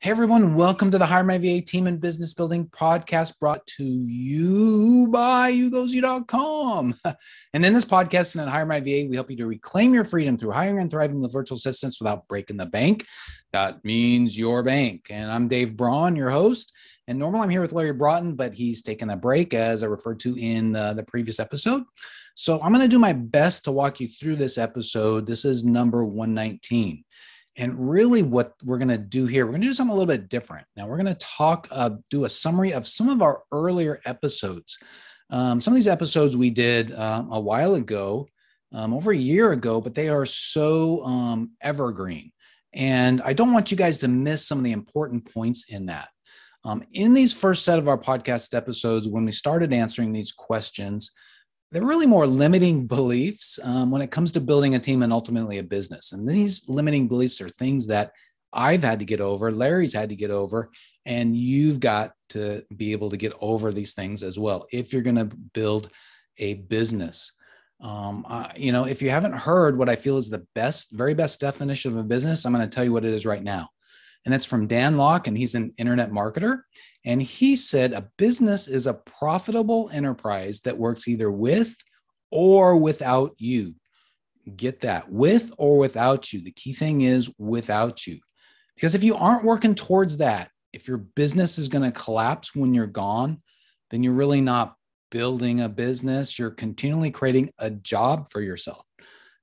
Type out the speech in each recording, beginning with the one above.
Hey everyone, welcome to the Hire My VA Team and Business Building podcast brought to you by YouGoSU.com. And in this podcast and at Hire My VA, we help you to reclaim your freedom through hiring and thriving with virtual assistants without breaking the bank. That means your bank. And I'm Dave Braun, your host. And normally I'm here with Larry Broughton, but he's taken a break as I referred to in the, the previous episode. So I'm going to do my best to walk you through this episode. This is number 119. And really, what we're going to do here, we're going to do something a little bit different. Now, we're going to talk, uh, do a summary of some of our earlier episodes. Um, some of these episodes we did um, a while ago, um, over a year ago, but they are so um, evergreen. And I don't want you guys to miss some of the important points in that. Um, in these first set of our podcast episodes, when we started answering these questions, they're really more limiting beliefs um, when it comes to building a team and ultimately a business. And these limiting beliefs are things that I've had to get over, Larry's had to get over, and you've got to be able to get over these things as well if you're going to build a business. Um, you know, if you haven't heard what I feel is the best, very best definition of a business, I'm going to tell you what it is right now. And that's from Dan Lok, and he's an internet marketer. And he said a business is a profitable enterprise that works either with or without you. Get that with or without you. The key thing is without you. Because if you aren't working towards that, if your business is going to collapse when you're gone, then you're really not building a business. You're continually creating a job for yourself.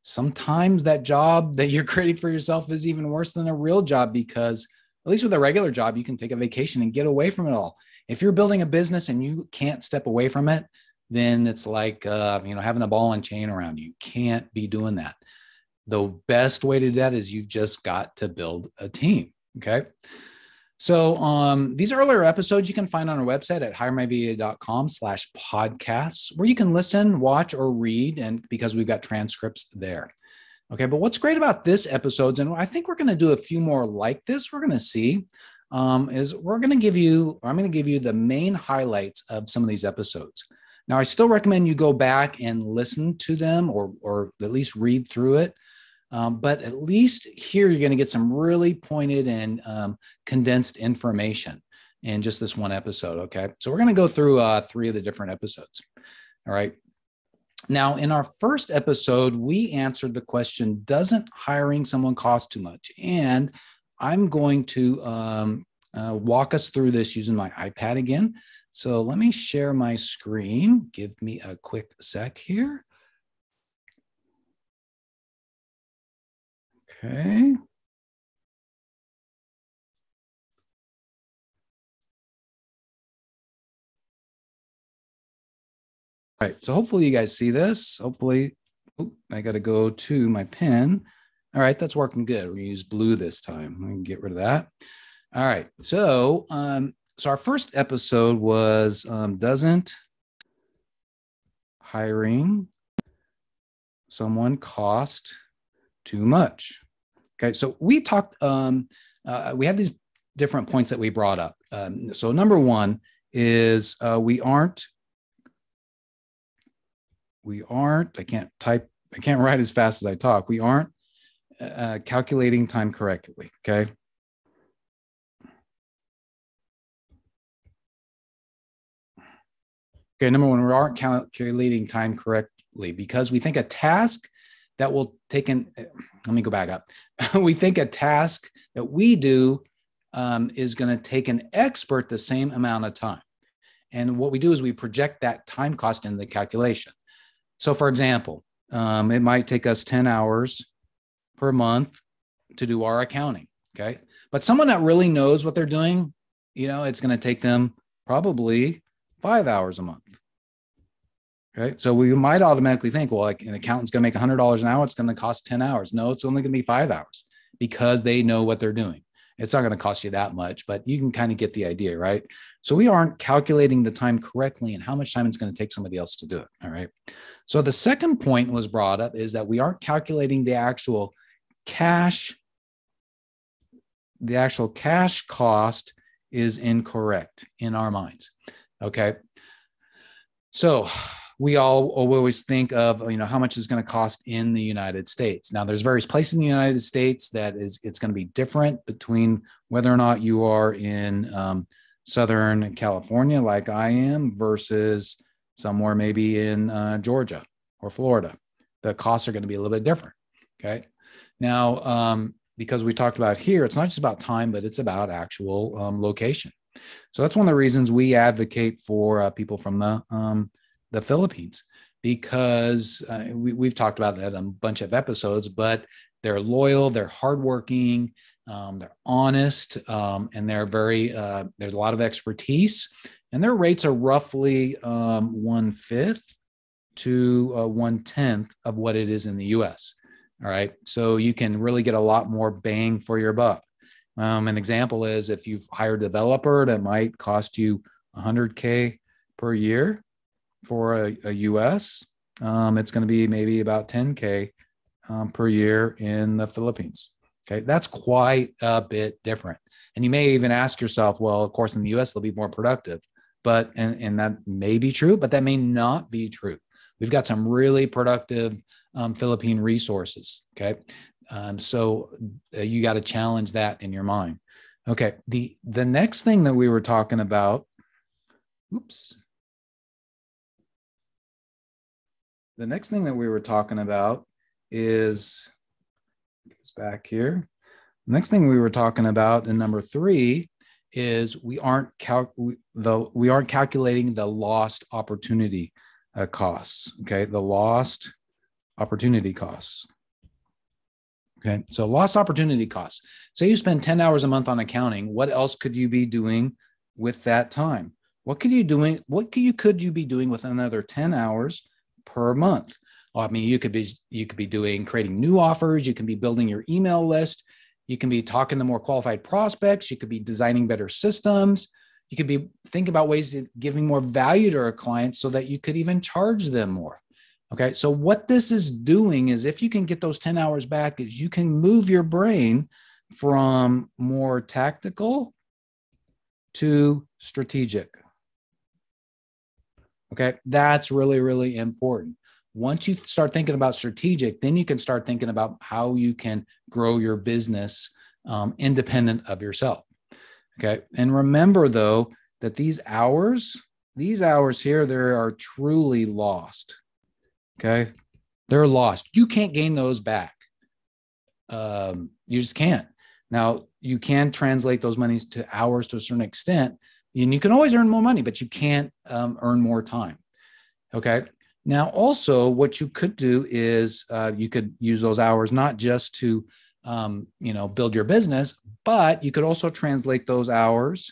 Sometimes that job that you're creating for yourself is even worse than a real job because at least with a regular job, you can take a vacation and get away from it all. If you're building a business and you can't step away from it, then it's like uh, you know having a ball and chain around you. Can't be doing that. The best way to do that is you just got to build a team. Okay. So um, these earlier episodes you can find on our website at hiremyva.com slash podcasts, where you can listen, watch, or read, and because we've got transcripts there. Okay, but what's great about this episodes, and I think we're going to do a few more like this, we're going to see, um, is we're going to give you, or I'm going to give you the main highlights of some of these episodes. Now, I still recommend you go back and listen to them or, or at least read through it. Um, but at least here, you're going to get some really pointed and um, condensed information in just this one episode. Okay. So we're going to go through uh, three of the different episodes. All right. Now, in our first episode, we answered the question Doesn't hiring someone cost too much? And I'm going to um, uh, walk us through this using my iPad again. So let me share my screen. Give me a quick sec here. Okay. All right, so hopefully you guys see this. Hopefully, oh, I got to go to my pen. All right, that's working good. We use blue this time. We can get rid of that. All right, so um, so our first episode was um, doesn't hiring someone cost too much? Okay, so we talked. Um, uh, we have these different points that we brought up. Um, so number one is uh, we aren't we aren't, I can't type, I can't write as fast as I talk. We aren't uh, calculating time correctly. Okay. Okay. Number one, we aren't calculating time correctly because we think a task that will take an, let me go back up. we think a task that we do um, is going to take an expert the same amount of time. And what we do is we project that time cost in the calculation. So, for example, um, it might take us 10 hours per month to do our accounting. Okay. But someone that really knows what they're doing, you know, it's going to take them probably five hours a month. Okay. So we might automatically think, well, like an accountant's going to make $100 an hour. It's going to cost 10 hours. No, it's only going to be five hours because they know what they're doing. It's not going to cost you that much, but you can kind of get the idea, right? So we aren't calculating the time correctly and how much time it's going to take somebody else to do it. All right. So the second point was brought up is that we aren't calculating the actual cash, the actual cash cost is incorrect in our minds. Okay. So we all always think of you know how much is going to cost in the United States. Now, there's various places in the United States that is it's going to be different between whether or not you are in um, Southern California, like I am, versus somewhere maybe in uh, Georgia or Florida. The costs are going to be a little bit different. Okay. Now, um, because we talked about here, it's not just about time, but it's about actual um, location. So that's one of the reasons we advocate for uh, people from the um, the Philippines because uh, we, have talked about that a bunch of episodes, but they're loyal, they're hardworking, um, they're honest, um, and they're very, uh, there's a lot of expertise, and their rates are roughly um, one fifth to uh, one tenth of what it is in the US. All right. So you can really get a lot more bang for your buck. Um, an example is if you've hired a developer that might cost you 100K per year for a, a US, um, it's going to be maybe about 10K um, per year in the Philippines. Okay, that's quite a bit different. And you may even ask yourself, well, of course, in the US, they'll be more productive. But, and, and that may be true, but that may not be true. We've got some really productive um, Philippine resources. Okay. Um, so uh, you got to challenge that in your mind. Okay. The, the next thing that we were talking about, oops. The next thing that we were talking about is it's back here. The next thing we were talking about in number three is we aren't we, the we aren't calculating the lost opportunity uh, costs. Okay, the lost opportunity costs. Okay, so lost opportunity costs. Say you spend 10 hours a month on accounting. What else could you be doing with that time? What could you doing? What could you could you be doing with another 10 hours per month? I mean, you could be you could be doing creating new offers. You can be building your email list. You can be talking to more qualified prospects. You could be designing better systems. You could be think about ways of giving more value to our clients so that you could even charge them more. Okay, so what this is doing is if you can get those 10 hours back, is you can move your brain from more tactical to strategic. Okay, that's really, really important. Once you start thinking about strategic, then you can start thinking about how you can grow your business um, independent of yourself. Okay. And remember, though, that these hours, these hours here, they are truly lost. Okay. They're lost. You can't gain those back. Um, you just can't. Now, you can translate those monies to hours to a certain extent, and you can always earn more money, but you can't um, earn more time. Okay. Now, also, what you could do is uh, you could use those hours not just to, um, you know, build your business, but you could also translate those hours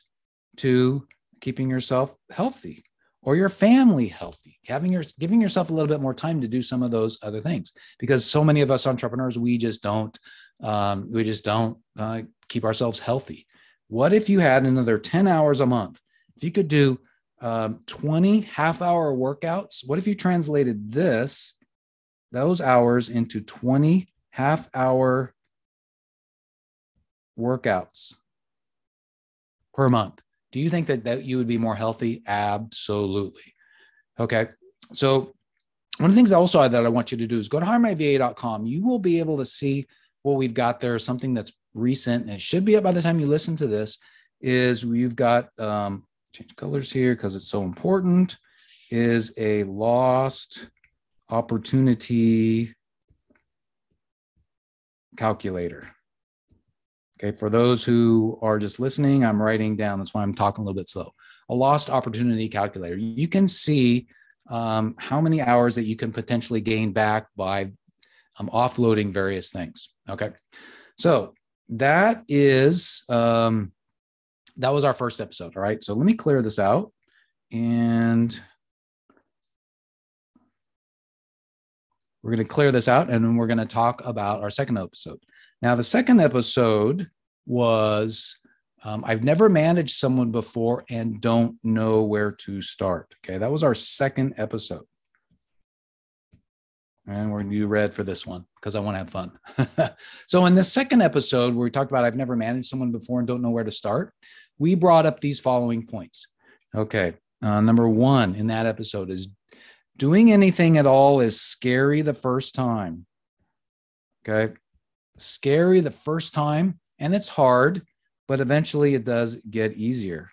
to keeping yourself healthy or your family healthy, having your giving yourself a little bit more time to do some of those other things. Because so many of us entrepreneurs, we just don't, um, we just don't uh, keep ourselves healthy. What if you had another ten hours a month? If you could do um, 20 half hour workouts. What if you translated this, those hours into 20 half hour workouts per month? Do you think that, that you would be more healthy? Absolutely. Okay. So, one of the things I also that I want you to do is go to hiremyva.com. You will be able to see what we've got there, something that's recent, and it should be up by the time you listen to this. Is we've got um, change colors here because it's so important, is a lost opportunity calculator. Okay, for those who are just listening, I'm writing down. That's why I'm talking a little bit slow. A lost opportunity calculator. You can see um, how many hours that you can potentially gain back by um, offloading various things. Okay, so that is um, that was our first episode. All right. So let me clear this out. And we're going to clear this out and then we're going to talk about our second episode. Now, the second episode was um, I've never managed someone before and don't know where to start. Okay. That was our second episode. And we're new red for this one because I want to have fun. so, in the second episode, where we talked about I've never managed someone before and don't know where to start, we brought up these following points. Okay. Uh, number one in that episode is Doing anything at all is scary the first time. Okay. Scary the first time, and it's hard, but eventually it does get easier.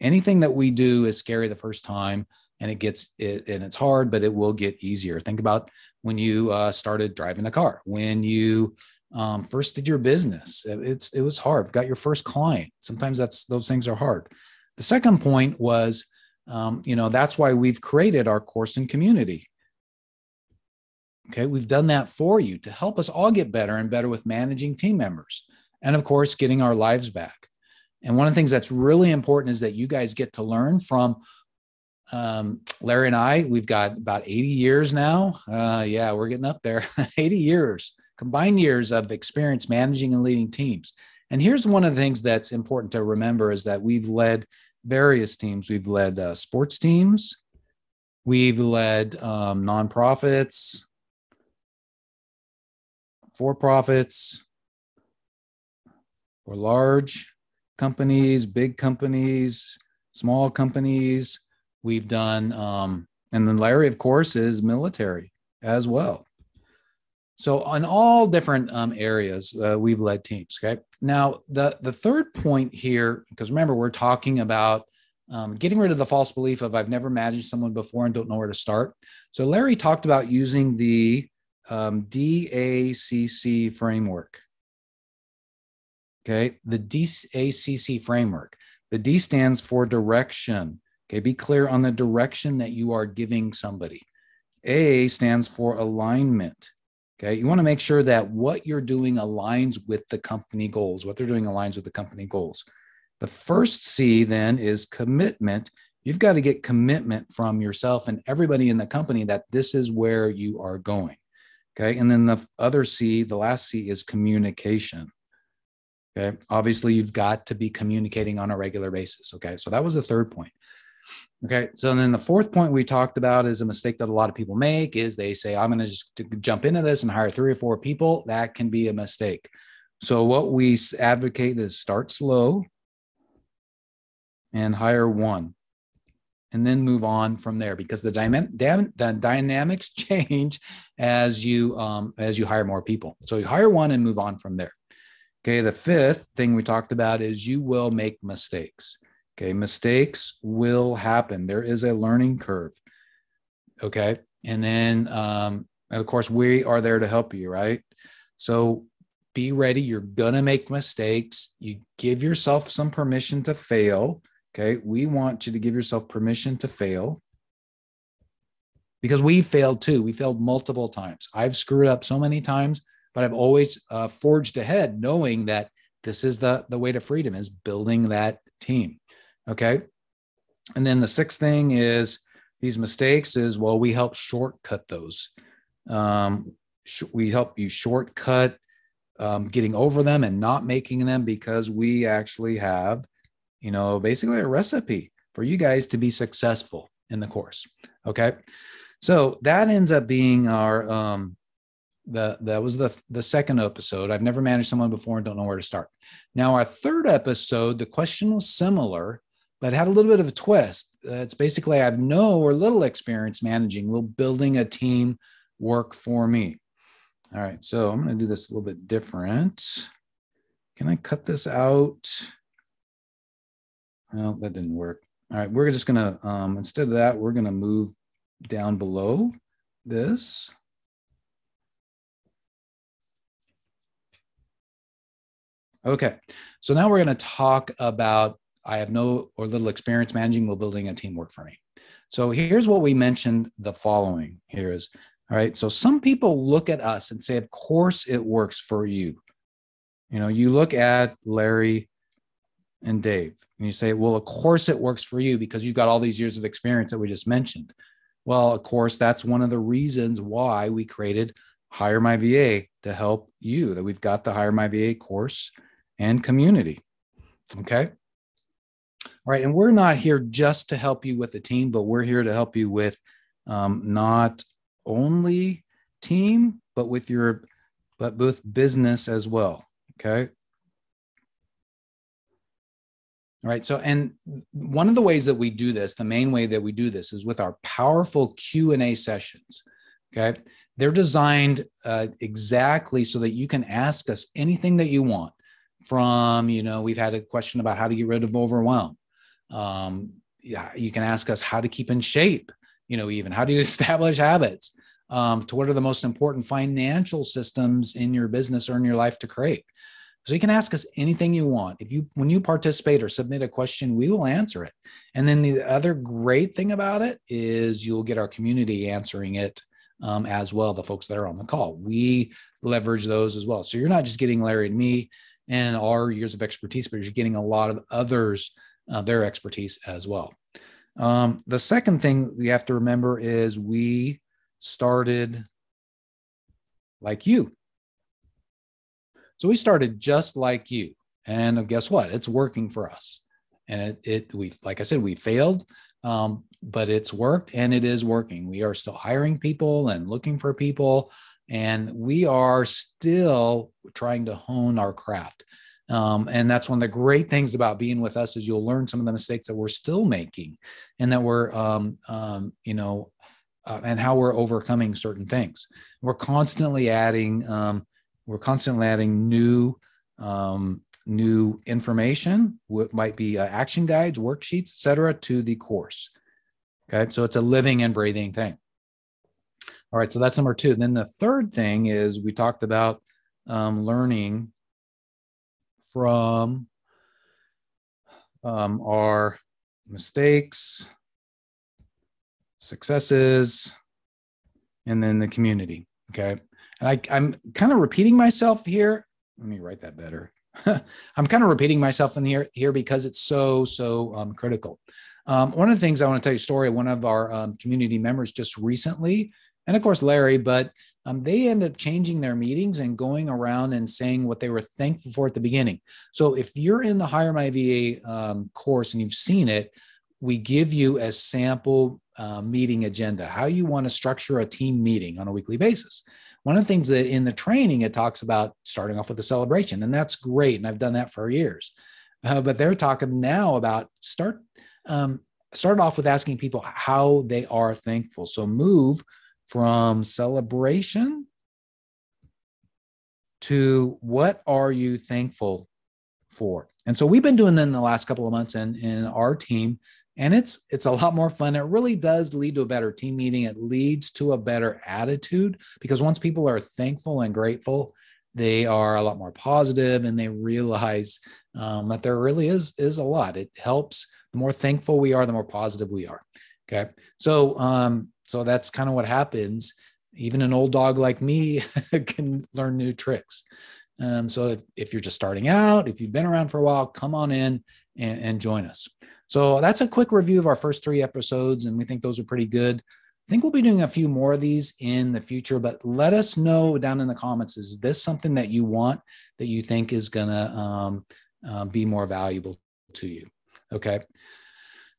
Anything that we do is scary the first time, and it gets it, and it's hard, but it will get easier. Think about when you uh, started driving a car, when you um, first did your business. It's it was hard. Got your first client. Sometimes that's those things are hard. The second point was, um, you know, that's why we've created our course and community. Okay, we've done that for you to help us all get better and better with managing team members, and of course, getting our lives back. And one of the things that's really important is that you guys get to learn from um, Larry and I. We've got about 80 years now. Uh, yeah, we're getting up there. 80 years combined years of experience managing and leading teams. And here's one of the things that's important to remember is that we've led various teams. We've led uh, sports teams, we've led um, nonprofits, for profits, or large companies, big companies, small companies. We've done, um, and then Larry, of course, is military as well. So on all different um, areas, uh, we've led teams. Okay. Now the the third point here, because remember we're talking about um, getting rid of the false belief of I've never managed someone before and don't know where to start. So Larry talked about using the um, DACC framework. Okay, the DACC framework. The D stands for direction. Okay, be clear on the direction that you are giving somebody. A stands for alignment. Okay. You want to make sure that what you're doing aligns with the company goals. What they're doing aligns with the company goals. The first C then is commitment. You've got to get commitment from yourself and everybody in the company that this is where you are going. Okay. And then the other C, the last C is communication. Okay. Obviously, you've got to be communicating on a regular basis. Okay. So that was the third point. Okay. So then the fourth point we talked about is a mistake that a lot of people make is they say, I'm going to just jump into this and hire three or four people. That can be a mistake. So what we advocate is start slow and hire one and then move on from there because the, the dynamics change as you um, as you hire more people. So you hire one and move on from there. Okay, the fifth thing we talked about is you will make mistakes. Okay, mistakes will happen. There is a learning curve. Okay, and then um, and of course we are there to help you, right? So be ready. You're gonna make mistakes. You give yourself some permission to fail. Okay, we want you to give yourself permission to fail because we failed too. We failed multiple times. I've screwed up so many times, but I've always uh, forged ahead, knowing that this is the the way to freedom is building that team. Okay. And then the sixth thing is these mistakes is well, we help shortcut those. Um, sh- we help you shortcut um, getting over them and not making them because we actually have, you know, basically a recipe for you guys to be successful in the course. Okay. So that ends up being our um, the that was the the second episode. I've never managed someone before and don't know where to start. Now our third episode, the question was similar, but had a little bit of a twist. Uh, it's basically I have no or little experience managing. Will building a team work for me? All right, so I'm going to do this a little bit different. Can I cut this out? Well, that didn't work. All right, we're just going to, um, instead of that, we're going to move down below this. Okay, so now we're going to talk about I have no or little experience managing while building a team work for me. So here's what we mentioned the following here is all right. So some people look at us and say, of course it works for you. You know, you look at Larry and Dave and you say, well, of course it works for you because you've got all these years of experience that we just mentioned. Well, of course, that's one of the reasons why we created Hire My VA to help you, that we've got the Hire My VA course and community. Okay. Right. And we're not here just to help you with the team, but we're here to help you with um, not only team, but with your, but both business as well. Okay. All right. So, and one of the ways that we do this, the main way that we do this is with our powerful Q and A sessions. Okay. They're designed uh, exactly so that you can ask us anything that you want from, you know, we've had a question about how to get rid of overwhelm. Um, yeah, you can ask us how to keep in shape, you know, even how do you establish habits um, to what are the most important financial systems in your business or in your life to create. So you can ask us anything you want. If you when you participate or submit a question, we will answer it. And then the other great thing about it is you'll get our community answering it um, as well. The folks that are on the call, we leverage those as well. So you're not just getting Larry and me and our years of expertise, but you're getting a lot of others uh, their expertise as well. Um, the second thing we have to remember is we started like you. So we started just like you. And guess what? It's working for us. And it, it we, like I said, we failed, um, but it's worked and it is working. We are still hiring people and looking for people. And we are still trying to hone our craft. Um, and that's one of the great things about being with us is you'll learn some of the mistakes that we're still making and that we're, um, um, you know, uh, and how we're overcoming certain things. We're constantly adding, um, we're constantly adding new um, new information what might be uh, action guides worksheets etc to the course. Okay? So it's a living and breathing thing. All right so that's number two. Then the third thing is we talked about um, learning from um, our mistakes successes and then the community okay and I, I'm kind of repeating myself here. Let me write that better. I'm kind of repeating myself in here here because it's so so um, critical. Um, one of the things I want to tell you a story. One of our um, community members just recently, and of course Larry, but um, they end up changing their meetings and going around and saying what they were thankful for at the beginning. So if you're in the Hire My VA um, course and you've seen it, we give you a sample uh, meeting agenda, how you want to structure a team meeting on a weekly basis. One of the things that in the training it talks about starting off with a celebration, and that's great, and I've done that for years. Uh, but they're talking now about start um, start off with asking people how they are thankful. So move from celebration to what are you thankful for? And so we've been doing that in the last couple of months, and in our team and it's it's a lot more fun. It really does lead to a better team meeting. It leads to a better attitude because once people are thankful and grateful they are a lot more positive and they realize um, that there really is is a lot. It helps. The more thankful we are the more positive we are. Okay? So um so that's kind of what happens even an old dog like me can learn new tricks um, so if, if, you're just starting out if you've been around for a while come on in and, and join us so that's a quick review of our first three episodes, and we think those are pretty good. I think we'll be doing a few more of these in the future, but let us know down in the comments is this something that you want that you think is going to um, uh, be more valuable to you? Okay.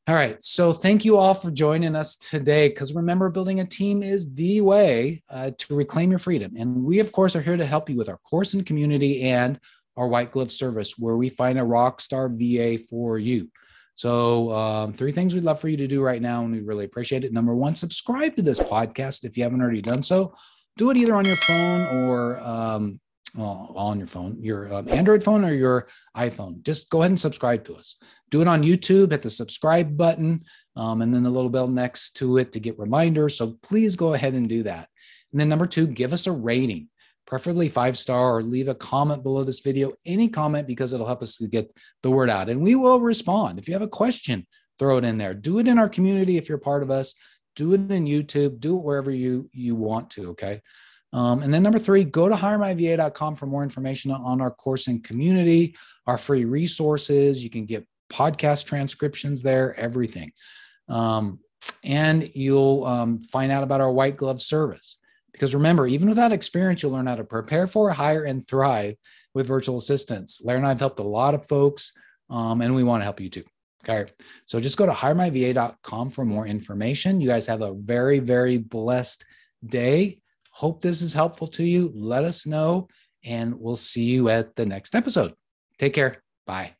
All right. So thank you all for joining us today. Because remember, building a team is the way uh, to reclaim your freedom. And we, of course, are here to help you with our course and community and our white glove service, where we find a rock star VA for you. So, um, three things we'd love for you to do right now, and we really appreciate it. Number one, subscribe to this podcast if you haven't already done so. Do it either on your phone or um, well, on your phone, your um, Android phone or your iPhone. Just go ahead and subscribe to us. Do it on YouTube, hit the subscribe button, um, and then the little bell next to it to get reminders. So please go ahead and do that. And then number two, give us a rating preferably five star, or leave a comment below this video, any comment, because it'll help us to get the word out. And we will respond. If you have a question, throw it in there. Do it in our community if you're part of us. Do it in YouTube. Do it wherever you you want to. Okay. Um, and then number three, go to hiremyva.com for more information on our course and community, our free resources. You can get podcast transcriptions there, everything. Um, and you'll um, find out about our white glove service. Because remember, even without experience, you'll learn how to prepare for, hire, and thrive with virtual assistants. Larry and I have helped a lot of folks, um, and we want to help you too. Okay. So just go to hiremyva.com for more information. You guys have a very, very blessed day. Hope this is helpful to you. Let us know, and we'll see you at the next episode. Take care. Bye.